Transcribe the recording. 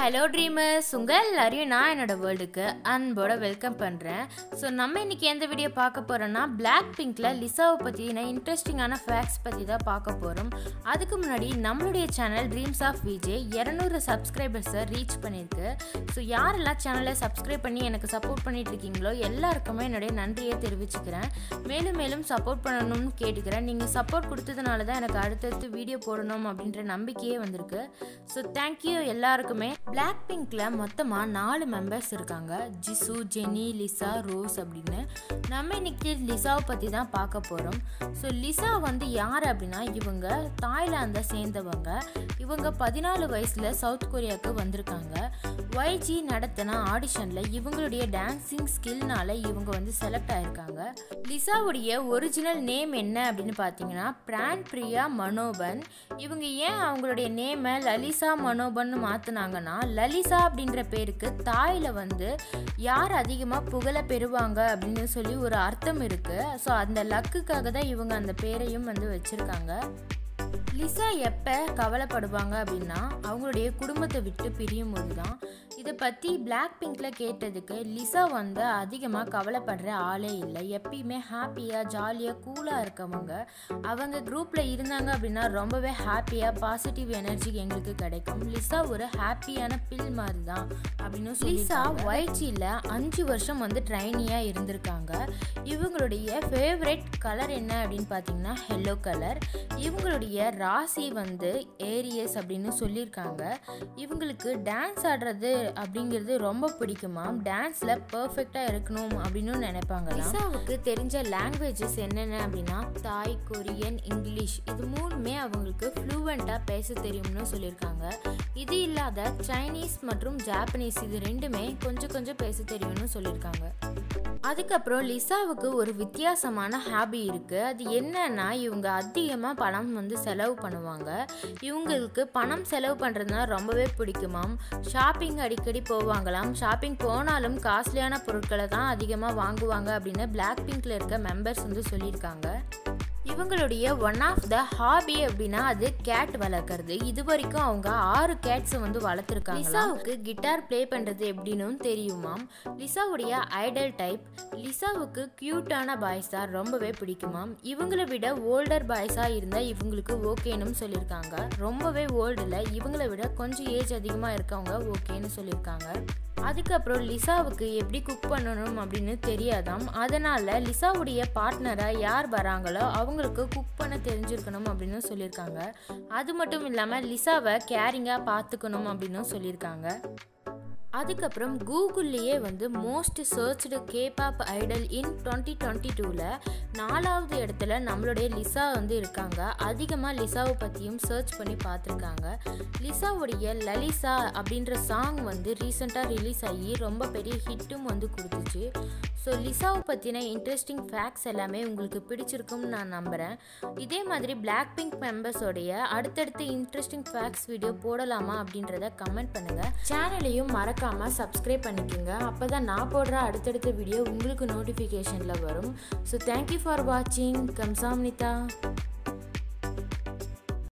Hello dreamers உங்கள் எல்லாரையும் நான் என்னோடய வேர்ல்டுக்கு அன்போட வெல்கம் பண்ணுறேன் ஸோ நம்ம இன்றைக்கி எந்த வீடியோ பார்க்க போகிறோன்னா பிளாக் பிங்க்கில் லிசாவை பற்றின இன்ட்ரெஸ்டிங்கான ஃபேக்ட்ஸ் பற்றி தான் பார்க்க போகிறோம் அதுக்கு முன்னாடி நம்மளுடைய சேனல் ட்ரீம்ஸ் ஆஃப் விஜே இரநூறு சப்ஸ்கிரைபர்ஸை ரீச் பண்ணியிருக்கு ஸோ யாரெல்லாம் சேனலை சப்ஸ்கிரைப் பண்ணி எனக்கு சப்போர்ட் பண்ணிட்டு இருக்கீங்களோ எல்லாருக்குமே என்னுடைய நன்றியை தெரிவிச்சுக்கிறேன். மேலும் மேலும் சப்போர்ட் பண்ணணும்னு கேட்டுக்கிறேன். நீங்கள் சப்போர்ட் கொடுத்ததுனால தான் எனக்கு அடுத்தடுத்து வீடியோ போடணும் அப்படின்ற நம்பிக்கையே வந்திருக்கு. ஸோ தேங்க்யூ எல்லாருக்குமே. பிளாக் பிங்க்ல மொத்தமாக நாலு மெம்பர்ஸ் இருக்காங்க. ஜிசு ஜெனி லிசா ரோஸ் அப்படின்னு. நம்ம இன்னைக்கு லிசாவை பற்றி தான் பார்க்க போகிறோம் ஸோ லிசா வந்து யார் அப்படின்னா இவங்க தாய்லாந்தை சேர்ந்தவங்க. இவங்க பதினாலு வயசில் சவுத் கொரியாவுக்கு வந்திருக்காங்க. ஒய்ஜி நடத்தின ஆடிஷனில் இவங்களுடைய டான்சிங் ஸ்கில்னால இவங்க வந்து செலக்ட் ஆகிருக்காங்க லிசாவுடைய ஒரிஜினல் நேம் என்ன அப்படின்னு பார்த்தீங்கன்னா பிரான் பிரியா மனோபன். இவங்க ஏன் அவங்களுடைய நேமை லலிசா மனோபன் மாற்றினாங்கன்னா லலிசா அப்படின்ற பேருக்கு தாயில் வந்து யார் அதிகமாக புகழை பெறுவாங்க அப்படின்னு சொல்லி ஒரு அர்த்தம் இருக்குது ஸோ அந்த லக்குக்காக தான் இவங்க அந்த பேரையும் வந்து வச்சுருக்காங்க. லிசா எப்போ கவலைப்படுவாங்க அப்படின்னா அவங்களுடைய குடும்பத்தை விட்டு பிரியும் போது தான் இதை பற்றி பிளாக் பிங்க்கில் கேட்டதுக்கு லிசா வந்து அதிகமாக கவலைப்படுற ஆளே இல்லை. எப்பயுமே ஹாப்பியாக ஜாலியாக கூலாக இருக்கவங்க. அவங்க குரூப்பில் இருந்தாங்க அப்படின்னா ரொம்பவே ஹாப்பியாக பாசிட்டிவ் எனர்ஜி எங்களுக்கு கிடைக்கும். லிசா ஒரு ஹாப்பியான பில் மாதிரி தான் அப்படின்னு லிசா ஒய்ச்சியில் அஞ்சு வருஷம் வந்து ட்ரைனியாக இருந்திருக்காங்க. இவங்களுடைய ஃபேவரட் கலர் என்ன அப்படின்னு பார்த்தீங்கன்னா எல்லோ கலர் இவங்களுடைய ராசி வந்து ஏரியஸ் அப்படின்னு சொல்லியிருக்காங்க. இவங்களுக்கு டான்ஸ் ஆடுறது அப்படிங்கிறது ரொம்ப பிடிக்குமா? டான்ஸில் பர்ஃபெக்டாக இருக்கணும் அப்படின்னு நினைப்பாங்க லிசாவுக்கு தெரிஞ்ச லாங்குவேஜஸ் என்னென்ன அப்படின்னா தாய் கொரியன் இங்கிலீஷ். இது மூணுமே அவங்களுக்கு ஃப்ளூவெண்ட்டாக பேச தெரியும்னு சொல்லியிருக்காங்க. இது இல்லாத சைனீஸ் மற்றும் ஜாப்பனீஸ் இது ரெண்டுமே கொஞ்சம் கொஞ்சம் பேச தெரியும்னு சொல்லியிருக்காங்க. அதுக்கப்புறம் லிசாவுக்கு ஒரு வித்தியாசமான ஹாபி இருக்குது அது என்னன்னா இவங்க அதிகமாக பணம் வந்து செலவு பண்ணுவாங்க. இவங்களுக்கு பணம் செலவு பண்ணுறதுனா ரொம்பவே பிடிக்குமாம். ஷாப்பிங் அடிக்கடி போவாங்களாம். ஷாப்பிங் போனாலும் காஸ்ட்லியான பொருட்களை தான் அதிகமாக வாங்குவாங்க அப்படின்னு பிளாக் பிங்கில் இருக்க மெம்பர்ஸ் வந்து சொல்லியிருக்காங்க. இவங்களுடைய ஒன் ஆஃப் த ஹாபி அப்படின்னா அது கேட் வளர்க்குறது. இது வரைக்கும் அவங்க ஆறு கேட்ஸை வந்து வளர்த்துருக்காங்க லிசாவுக்கு கிட்டார் ப்ளே பண்ணுறது எப்படின்னு தெரியுமாம் லிசாவுடைய ஐடல் டைப் லிசாவுக்கு க்யூட்டான பாய்ஸ் தான் ரொம்பவே பிடிக்குமாம் இவங்களை விட ஓல்டர் பாய்ஸாக இருந்தால் இவங்களுக்கு ஓகேன்னு சொல்லியிருக்காங்க ரொம்பவே ஓல்டில் இவங்களை விட கொஞ்சம் ஏஜ் அதிகமாக இருக்கவங்க ஓகேன்னு சொல்லியிருக்காங்க அதுக்கப்புறம் லிசாவுக்கு எப்படி குக் பண்ணணும் அப்படின்னு தெரியாதாம். அதனால் லிசாவுடைய பார்ட்னராக யார் வராங்களோ அவங்களுக்கு குக் பண்ண தெரிஞ்சிருக்கணும் அப்படின்னு சொல்லியிருக்காங்க. அது மட்டும் இல்லாமல் லிசாவை கேரிங்காக பார்த்துக்கணும் அப்படின்னு சொல்லியிருக்காங்க. அதுக்கப்புறம் கூகுள்லேயே வந்து most searched K pop idol in twenty twenty டூவில் நாலாவது இடத்துல நம்மளுடைய லிசா வந்து இருக்காங்க. அதிகமாக லிசாவை பற்றியும் சர்ச் பண்ணி பார்த்துருக்காங்க லிசாவுடைய லலிசா அப்படின்ற சாங் வந்து ரீசெண்டாக ரிலீஸ் ஆகி ரொம்ப பெரிய ஹிட்டும் வந்து கொடுத்துச்சு. ஸோ லிசாவை பற்றின இன்ட்ரெஸ்டிங் ஃபேக்ட்ஸ் எல்லாமே உங்களுக்கு பிடிச்சிருக்கும்னு நான் நம்புகிறேன் இதே மாதிரி பிளாக் பிங்க் மெம்பர்ஸோடைய அடுத்தடுத்து இன்ட்ரெஸ்டிங் ஃபேக்ட்ஸ் வீடியோ போடலாமா அப்படின்றத கமெண்ட் பண்ணுங்கள் சேனலையும் மறக்காமல் சப்ஸ்கிரைப் பண்ணிக்கோங்க. அப்போ தான் நான் போடுற அடுத்தடுத்த வீடியோ உங்களுக்கு நோட்டிஃபிகேஷனில் வரும். ஸோ தேங்க்யூ ஃபார் வாட்சிங் கம்சாம்னிதா